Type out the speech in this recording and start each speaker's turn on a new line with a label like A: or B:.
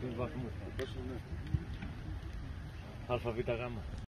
A: Του βαθμού. Αλφαβήτα γάμα.